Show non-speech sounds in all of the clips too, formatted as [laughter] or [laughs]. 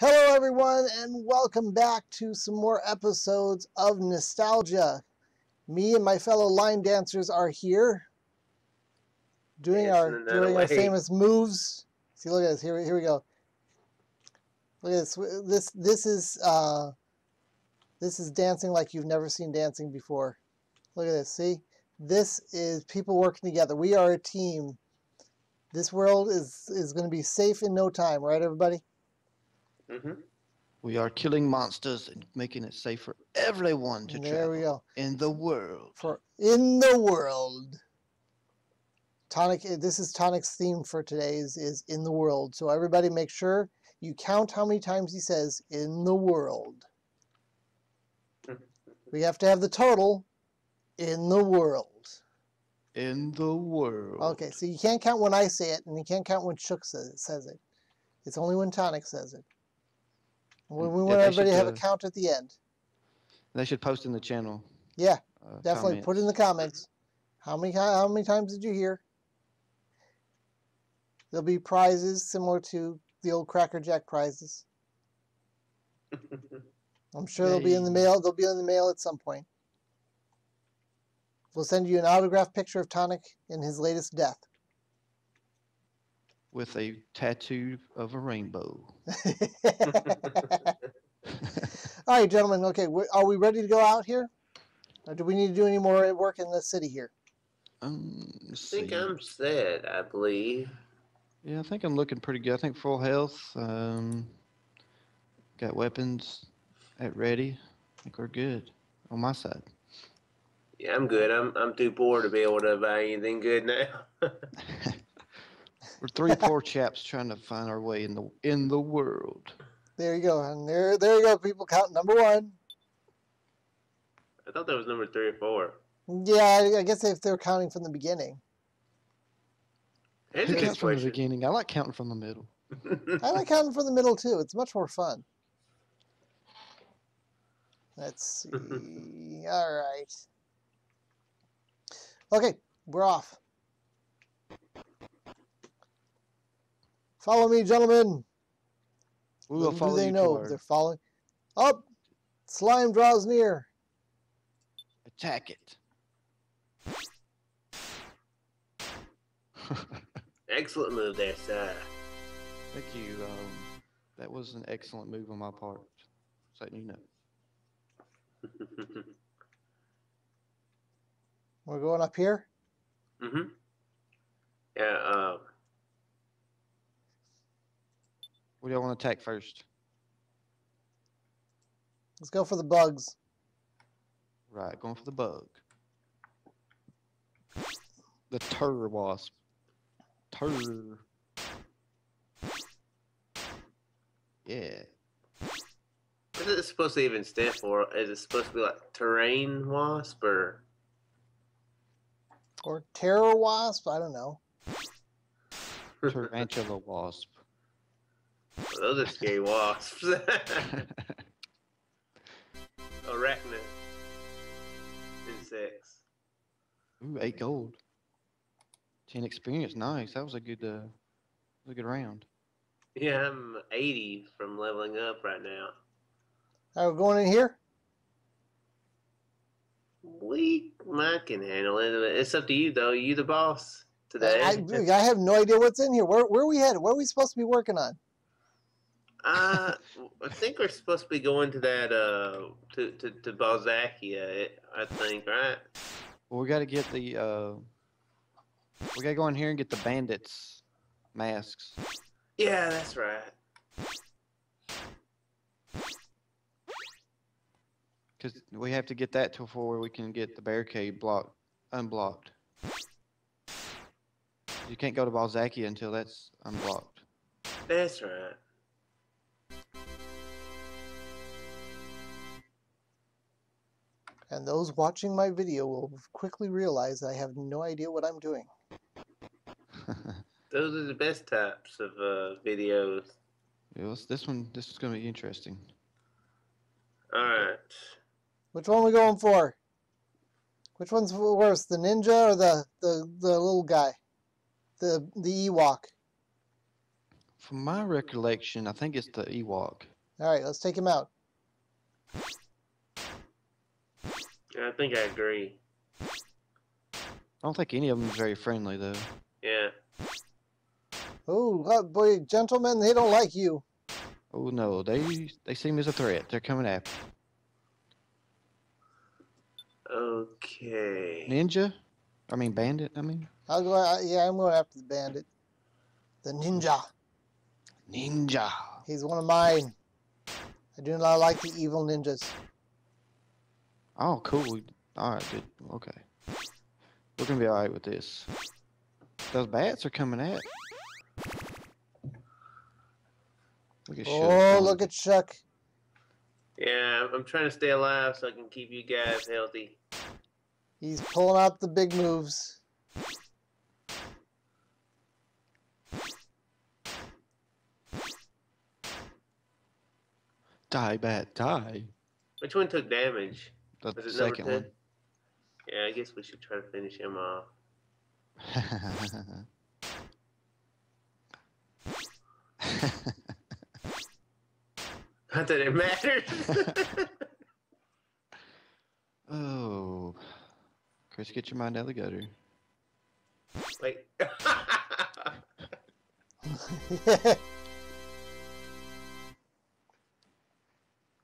Hello, everyone, and welcome back to some more episodes of NEStalgia. Me and my fellow line dancers are here doing our Dancing doing our famous moves. See, look at this. Here, here we go. Look at this. This this is uh, this is dancing like you've never seen dancing before. Look at this. See, this is people working together. We are a team. This world is is going to be safe in no time, right, everybody? Hmm We are killing monsters and making it safe for everyone to there travel we go. in the world. For in the world. Tonic, eh, this is Tonic's theme for today is, is in the world. So everybody make sure you count how many times he says in the world. We have to have the total in the world. In the world. Okay, so you can't count when I say it, and you can't count when Shook says it. Says it. It's only when Tonic says it. We, we want they everybody to should, have a count at the end. They should post in the channel. Yeah, Uh, definitely put in the comments. How many how many times did you hear? There'll be prizes similar to the old Cracker Jack prizes. [laughs] I'm sure they'll be in the mail. They'll be in the mail at some point. We'll send you an autographed picture of Tonic in his latest death. With a tattoo of a rainbow. [laughs] [laughs] All right, gentlemen. Okay, are we ready to go out here? Or do we need to do any more work in the city here? Um, I think. I'm set, I believe. Yeah, I think I'm looking pretty good. I think full health. Um, got weapons at ready. I think we're good on my side. Yeah, I'm good. I'm I'm too poor to be able to buy anything good now. [laughs] We're three poor [laughs] chaps trying to find our way in the in the world. There you go. And there, there you go. People count number one. I thought that was number three or four. Yeah, I- I guess if they're counting from the beginning. Who counts from the beginning? I like counting from the middle. I like counting from the middle too. It's much more fun. Let's see. [laughs] All right. Okay, we're off. Follow me, gentlemen. We will Little follow do they you know to they're following. Up, slime draws near. attack it. [laughs] Excellent move there, sir. Thank you. Um, that was an excellent move on my part. So you know. [laughs] We're going up here. hmm Yeah. Uh, What do y'all want to attack first? Let's go for the bugs. Right, going for the bug. The tur wasp. Tur. Yeah. what is it supposed to even stand for? Is it supposed to be like terrain wasp or? Or terror wasp. I don't know. Tarantula wasp. Those are scary wasps. Arachnid insects. Ooh, eight gold. Ten experience. Nice. That was a good. Uh, that was a good round. Yeah, I'm 80 from leveling up right now. Are we're going in here. We might can handle it. It's up to you though. You the boss today. I, I have no idea what's in here. Where, where are we headed? What are we supposed to be working on? Uh, I think we're supposed to be going to that uh to to, to Balzacia. I think right. Well, we got to get the. Uh, we got to go in here and get the bandits masks. Yeah, that's right. Because we have to get that to before we can get the barricade blocked, unblocked. You can't go to Balzacia until that's unblocked. That's right. And those watching my video will quickly realize I have no idea what I'm doing. [laughs] Those are the best types of uh, videos. Yeah, let's- this one, this is going to be interesting. All right. Which one are we going for? Which one's worse, the ninja or the, the, the little guy? The the Ewok. From my recollection, I think it's the Ewok. All right, let's take him out. I think I agree. I don't think any of them is very friendly though. Yeah. Oh, uh, boy, gentlemen, they don't like you. Oh no, they they see me as a threat. They're coming after Okay. Ninja. I mean bandit. I mean I'll go. Yeah, I'm going after the bandit, the ninja. ninja. He's one of mine. I do not like the evil ninjas. Oh, cool. All right, good. Okay, we're gonna be all right with this. Those bats are coming at. Look at Shug Oh, going. look at Shook. Yeah, I'm trying to stay alive so I can keep you guys healthy. He's pulling out the big moves. die, bat, die. Which one took damage? The Was it number second 10? one. Yeah, I guess we should try to finish him off. [laughs] Not that it matters. [laughs] oh, Chris, get your mind out of the gutter. Wait. [laughs]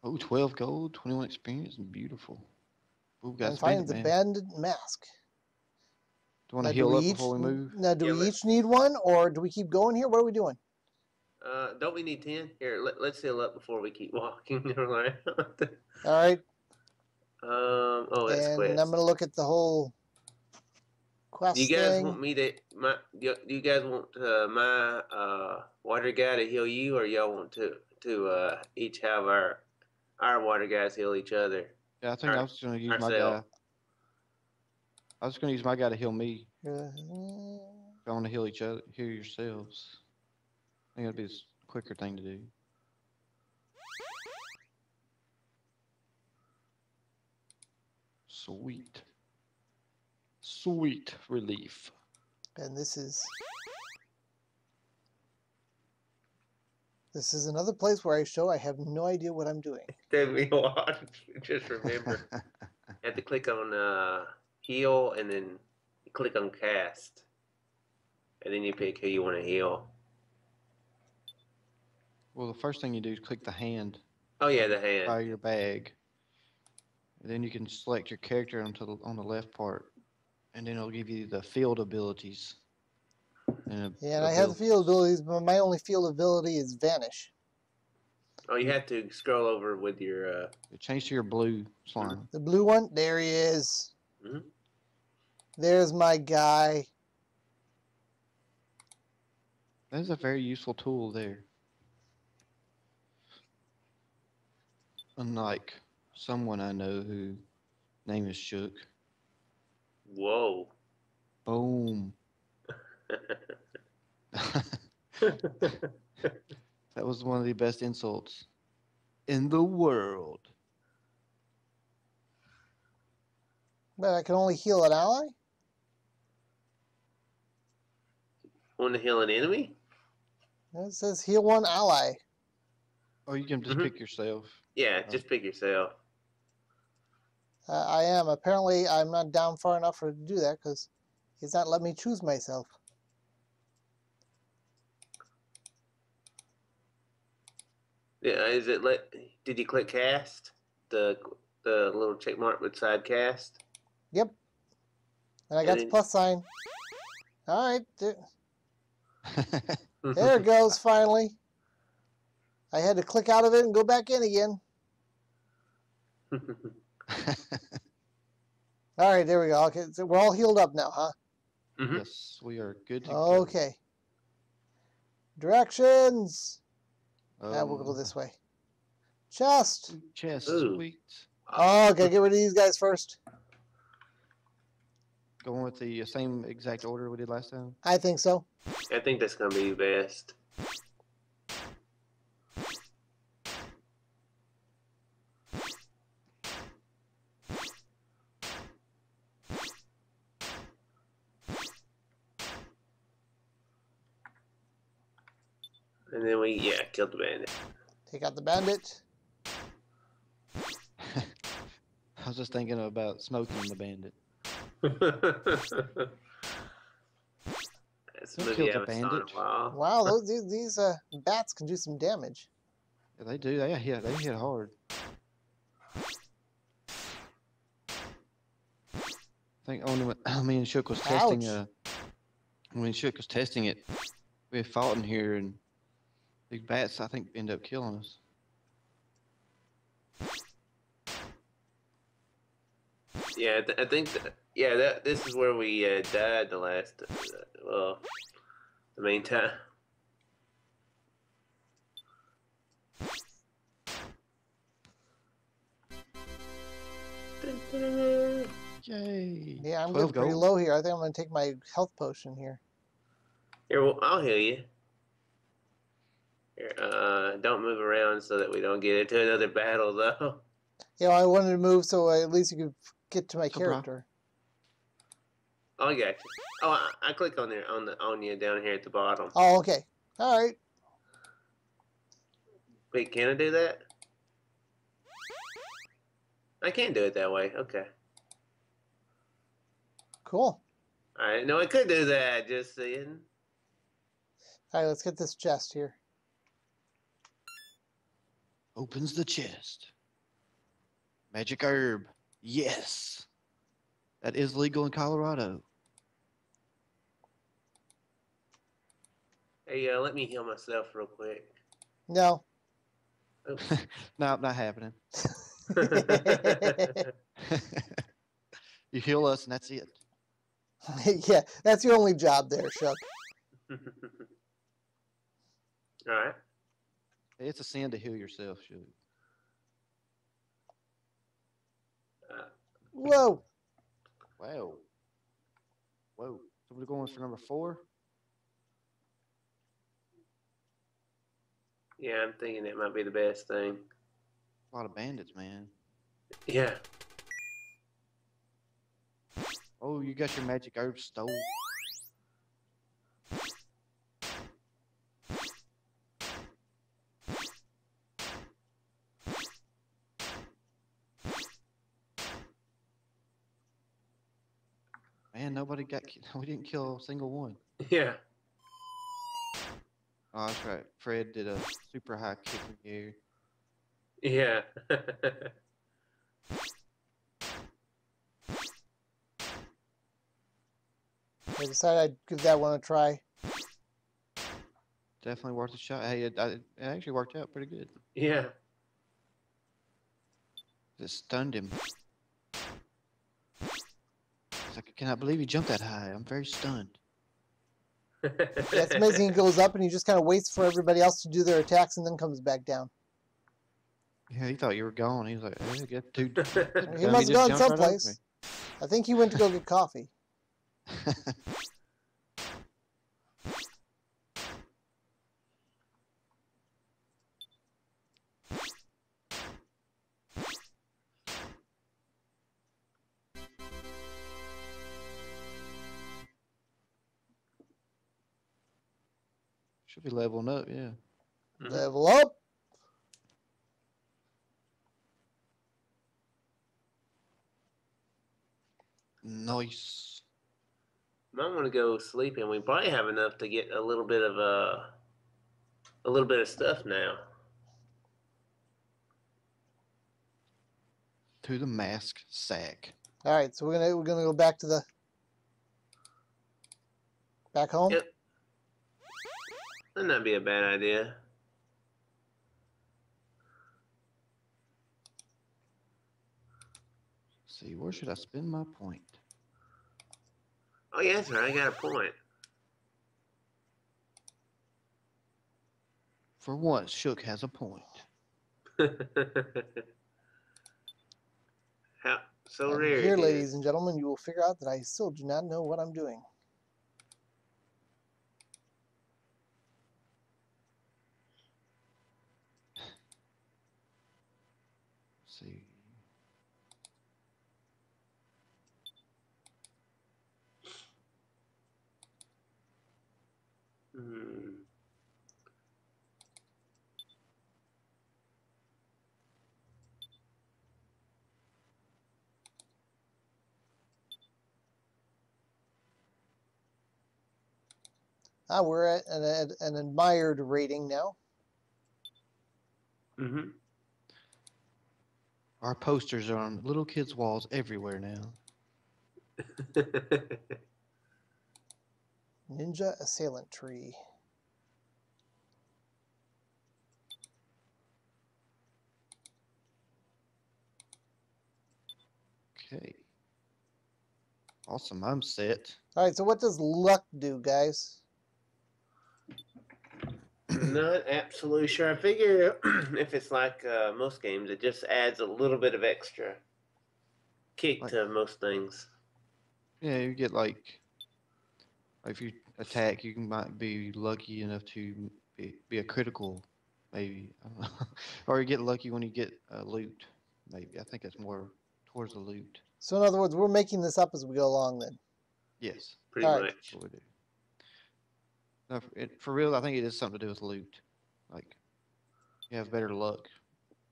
Oh, 12 gold, 21 experience, and beautiful. Ooh, got and to spend finds it, a man. bandit mask. Do you want Now, to heal we up each, before we move? Now, do Yeah, we each need one, or do we keep going here? What are we doing? uh, don't we need 10? Here, let, let's heal up before we keep walking [laughs] around. All right, um, oh, that's and quest. I'm gonna look at the whole quest Do you guys thing. want me to my? Do do you guys want uh, my uh, water guy to heal you, or y'all want to to uh, each have our our water guys heal each other? Yeah, I think I was going to use my guy. I was going to use my guy to heal me. Uh, If I want to heal each other, heal yourselves. I think that'd be a quicker thing to do. Sweet. Sweet relief. and this is this is another place where I show I have no idea what I'm doing. Take me a while. Just remember, [laughs] you have to click on uh, heal, and then you click on cast, and then you pick who you want to heal. well, the first thing you do is click the hand Oh yeah, the hand. by your bag. And then you can select your character onto the, on the left part. And then it'll give you the field abilities. And, Yeah, and I have the field abilities, but my only field ability is vanish. Oh, you have to scroll over with your. Uh, It changed to your blue slime. The blue one, there he is. Mhm. There's my guy. That is a very useful tool there. Unlike someone I know who name is Shook. whoa. Boom. [laughs] that was one of the best insults in the world. But I can only heal an ally? Want to heal an enemy? It says heal one ally. Or you can just Mhm. pick yourself. Yeah, Oh. just pick yourself. Uh, I am. Apparently, I'm not down far enough for to do that because he's not letting me choose myself. Yeah, is it let? Did you click cast? The the little check mark beside cast. Yep. And I got the plus sign. All right. There, [laughs] there it goes, finally. I had to click out of it and go back in again. [laughs] All right, there we go. Okay, so we're all healed up now, huh? Mhm. yes, we are good to go. Okay. Directions. Ah, we'll go Um, this way. Chest. Chest, Ooh. sweet. Oh, okay, get rid of these guys first. Going with the same exact order we did last time. I think so. I think that's gonna be best. And then we, yeah, killed the bandit. Take out the bandit. [laughs] I was just thinking about smoking the bandit. [laughs] That's a movie killed I the haven't in a bandit? while. Wow, [laughs] those, these, these uh, bats can do some damage. Yeah, they do. They hit. They hit hard. I think only when [clears throat] me and Shook was testing. Ouch. Uh, when Shook was testing it, we had fought in here, and these bats I think end up killing us. Yeah, I, th- I think, that, yeah, that this is where we uh, died the last, uh, well, the main time. Yay! Yeah, I'm 12 getting pretty low here. I think I'm going to take my health potion here. Here, well, I'll heal you. Here, uh, don't move around so that we don't get into another battle, though. [laughs] Yeah, I wanted to move so at least you could get to my So, bro- character. Oh, I got you. Oh, I, I click on there on the on you down here at the bottom. Oh, okay. All right. Wait, can I do that? I can't do it that way. Okay. Cool. All right. No, I could do that. Just saying. All right, let's get this chest here. Opens the chest. Magic herb. Yes. That is legal in Colorado. Hey, uh, let me heal myself real quick. No. Oops. [laughs] No, not happening. [laughs] [laughs] you heal us, and that's it. yeah, that's your only job there, Chuck. All right. It's a sin to heal yourself, shoot. Whoa. Wow. Whoa. So we're going for number four? Yeah, I'm thinking that might be the best thing. A lot of bandits, man. Yeah. Oh, you got your magic herb stole. Nobody got. [laughs] We didn't kill a single one. Yeah. Oh, that's right. Fred did a super high kick in the air. Yeah. I decided I'd give that one a try. Definitely worth a shot. Hey, it, it actually worked out pretty good. yeah. It stunned him. He's like, I cannot believe he jumped that high. I'm very stunned. [laughs] Yeah, it's amazing. He goes up and he just kind of waits for everybody else to do their attacks and then comes back down. Yeah, he thought you were gone. He was like, hey, get two. [laughs] He must have gone jumped right someplace. I think he went to go get coffee. [laughs] be leveling up, yeah. Mhm. Level up. Nice. Might want to go sleep, and we probably have enough to get a little bit of uh, a little bit of stuff now. To the mask sack. All right, so we're gonna we're gonna go back to the back home. Yep. That'd not that be a bad idea. see, where should I spend my point? Oh yeah, that's right. I got a point. For once, Shook has a point. [laughs] How so And rare? here, ladies and gentlemen, you will figure out that I still do not know what I'm doing. see. Hmm. Ah, we're at an, an admired rating now. Mm-hmm. Our posters are on little kids' walls everywhere now. [laughs] Ninja Assailant Tree. Okay. Awesome. I'm set. All right, so what does luck do, guys? Not absolutely sure. I figure [clears throat] if it's like uh, most games, it just adds a little bit of extra kick Like- to most things. Yeah, you get like, if you attack, you might be lucky enough to be, be a critical, maybe. I don't know. or you get lucky when you get uh, loot. Maybe I think that's more towards the loot. So, in other words, we're making this up as we go along then. Yes, Pretty Alright. much. that's what we do. No, for, it, for real, I think it is something to do with loot. Like, you have better luck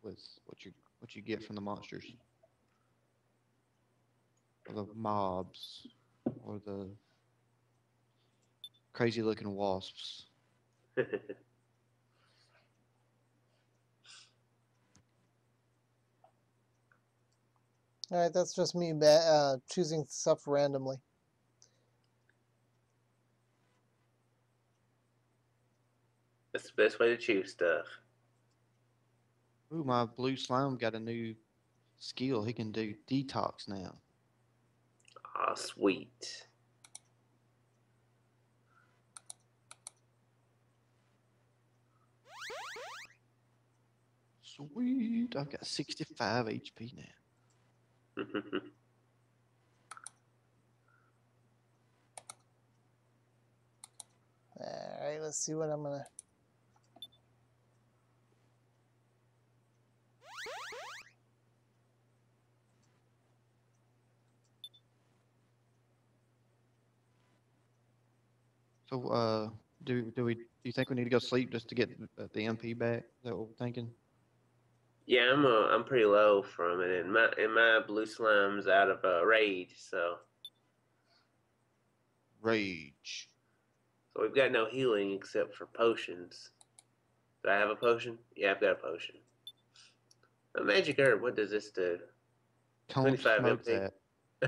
with what you what you get from the monsters, or the mobs, or the crazy looking wasps. [laughs] All right, that's just me uh, choosing stuff randomly. That's the best way to choose stuff. Ooh, my blue slime got a new skill. He can do detox now. Ah, sweet. Sweet, I've got 65 HP now. [laughs] All right, let's see what I'm gonna. So, uh, do do we do you think we need to go sleep just to get the, the MP back? Is that what we're thinking? yeah, I'm uh, I'm pretty low from it, and my and my blue slime's out of uh, rage, so Rage. so we've got no healing except for potions. Do I have a potion? Yeah, I've got a potion. A magic herb. What does this do? Don't 25 smoke MP. that.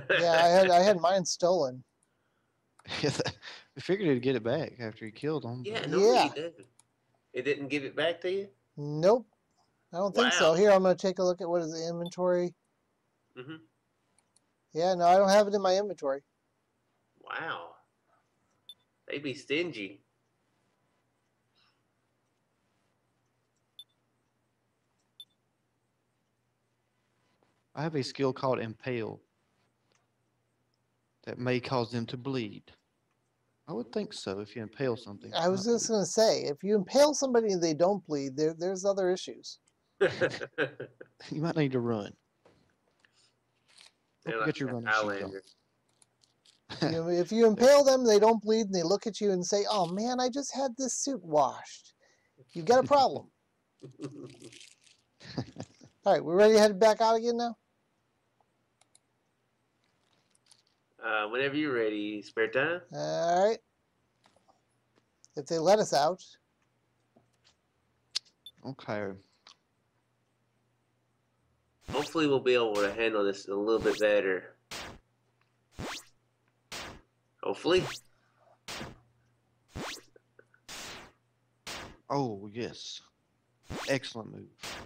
[laughs] Yeah, I had I had mine stolen. [laughs] we figured he'd get it back after he killed him. Yeah, but- no, Yeah. you did. It didn't give it back to you. Nope, I don't think so. Here, I'm gonna take a look at what is the inventory. Mm-hmm. Yeah, no, I don't have it in my inventory. Wow. They be stingy. I have a skill called Impale that may cause them to bleed. I would think so if you impale something. I was just gonna say, if you impale somebody and they don't bleed, there there's other issues. [laughs] You might need to run. Hope you like your running shoes [laughs] You know, if you impale them, they don't bleed, and they look at you and say, "Oh man, I just had this suit washed." You've got a problem. [laughs] All right, we're ready to head back out again now. Uh, whenever you're ready, Spair Tyme. All right. If they let us out, Okay. Hopefully, we'll be able to handle this a little bit better. Hopefully. Oh, yes. Excellent move.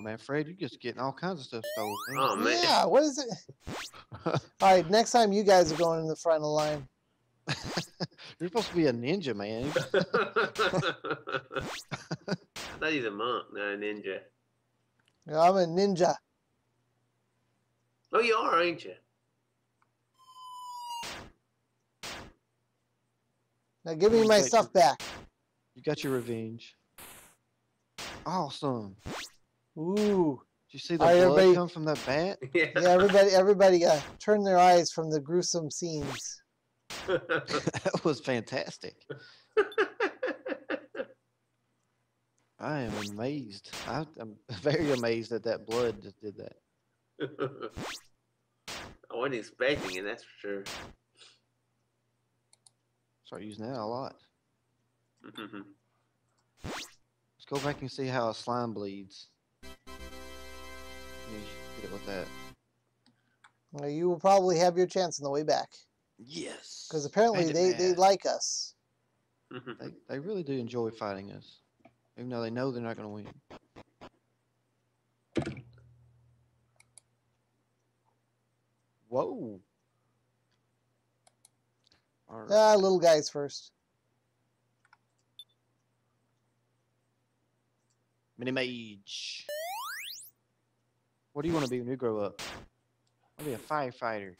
Oh man, Fred, you're just getting all kinds of stuff stolen. man. Oh man. yeah. What is it? [laughs] All right, next time you guys are going in the front of the line. [laughs] You're supposed to be a ninja, man. I thought he's a monk, not a ninja. You know, I'm a ninja. Oh, you are, ain't you? Now give me my Okay, stuff back. You got your revenge. Awesome. Ooh. Did you see the All right, blood everybody- come from that bat? [laughs] Yeah. Yeah, everybody, everybody, uh, turn their eyes from the gruesome scenes. [laughs] [laughs] that was fantastic. I am amazed. I, I'm very amazed that that blood just did that. I wasn't expecting it, that's for sure. Start using that a lot. Mhm. Let's go back and see how a slime bleeds. That. Well, You will probably have your chance on the way back. Yes. Because apparently Bandit they, they like us. Mhm. They, they really do enjoy fighting us, even though they know they're not going to win. Whoa. All right. Ah, little guys first. Mini Mage. What do you want to be when you grow up? I want to be a firefighter.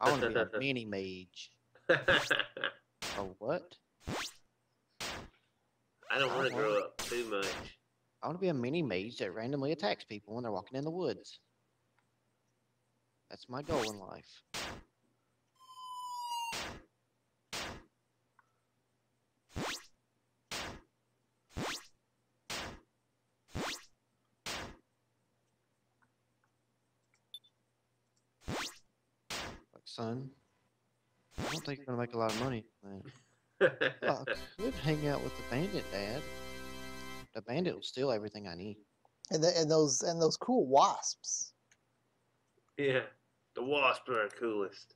I want to be a [laughs] mini mage. [laughs] A what? I don't want to grow up too much. I want to be a mini mage that randomly attacks people when they're walking in the woods. That's my goal in life. Son, I don't think you're gonna make a lot of money. Man. [laughs] Well, I could hang out with the bandit, Dad. The bandit will steal everything I need. And, the, and those and those cool wasps. yeah, the wasps are coolest.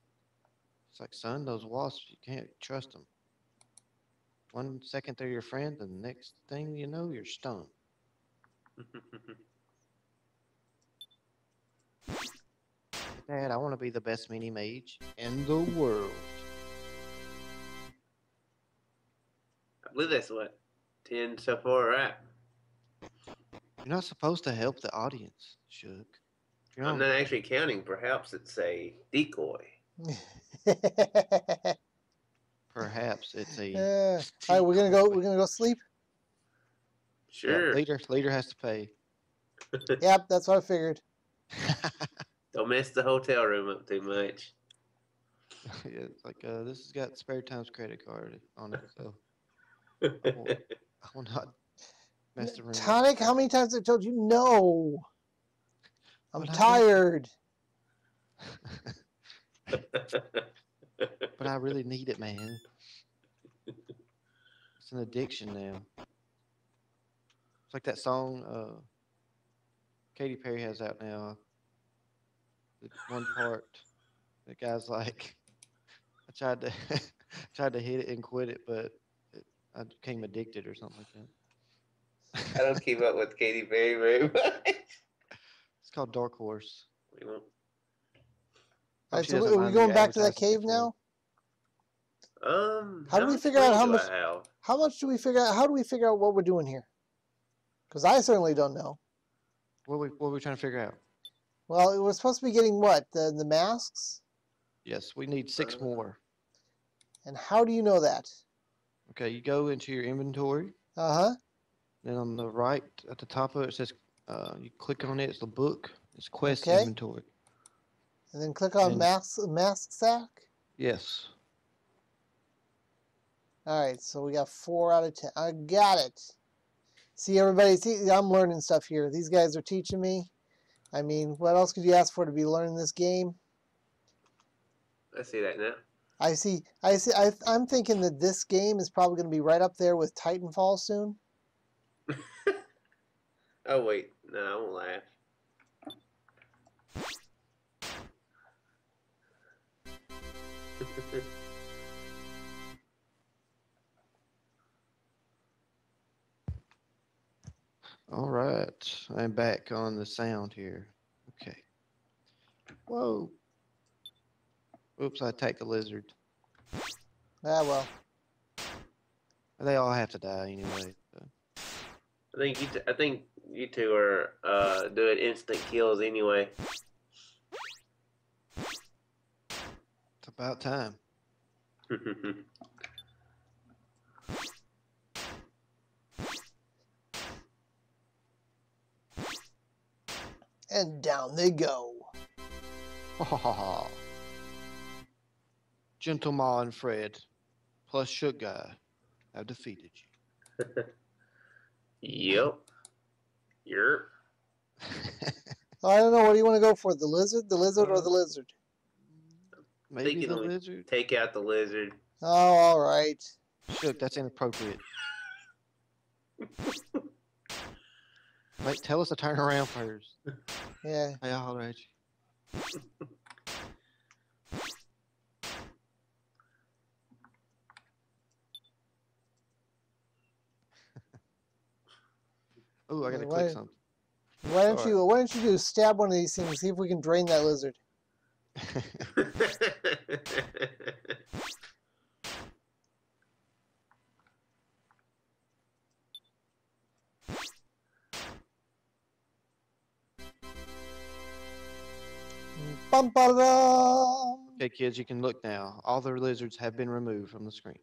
It's like, son, those wasps, you can't trust them. One second they're your friend, and the next thing you know, you're stung. [laughs] Dad, I want to be the best mini mage in the world. I believe that's what ten so far, right? You're not supposed to help the audience, Shook. You're I'm not, not actually counting. Perhaps it's a decoy. [laughs] perhaps it's a. Yeah. All right, we're gonna go. We're gonna go sleep. Yeah, Sure. leader, leader has to pay. Yep, that's what I figured. [laughs] Don't mess the hotel room up too much. [laughs] yeah, it's like uh, this has got Spair Tymes credit card on it, so I will, [laughs] I will not mess the room. up. Tonic, how many times have I told you no? I'm But I tired. [laughs] But I really need it, man. It's an addiction now. It's like that song uh, Katy Perry has out now. The one part, the guy's like, I tried to [laughs] tried to hit it and quit it, but it, I became addicted or something like that. I don't keep up with Katy Perry very [laughs] much. It's called Dark Horse. We won't- All right, so are we going back to that cave now? Um, How do we figure out how much- How much do we figure out? How do we figure out what we're doing here? Because I certainly don't know. What are we what are we trying to figure out? Well, we're supposed to be getting what the the masks, Yes, we need six Uh, more. and how do you know that? Okay, you go into your inventory. Uh huh. Then on the right at the top of it, it says, uh, you click on it, it's the book, it's quest Okay. inventory. And then click on And- mask mask sack. Yes. All right, so we got four out of ten. I got it. See, everybody, see, I'm learning stuff here. These guys are teaching me. I mean, what else could you ask for to be learning this game? I see that now. I see. I see. I, I'm thinking that this game is probably going to be right up there with Titanfall soon. [laughs] Oh wait, no, I won't laugh. All right. I'm back on the sound here. Okay. Whoa. Oops, I attacked the lizard. Ah, well. They all have to die anyway. so. I think you. T- I think you two are uh, doing instant kills anyway. It's about time. [laughs] And down they go. Ha ha ha ha. Gentleman Fred plus Shook Guy have defeated you. [laughs] Yep. Yep. [laughs] I don't know. What do you want to go for? The lizard, the lizard, or the lizard? Maybe can the lizard. Take out the lizard. Oh, all right. Look, that's inappropriate. [laughs] Wait, tell us to turn around first. [laughs] Yeah. Hey, I'll holler at you. [laughs] Oh, I gotta Why- click something. Why don't Sorry. you? Why don't you do stab one of these things? See if we can drain that lizard. [laughs] Bum, ba, okay, kids, you can look now. All the lizards have been removed from the screen.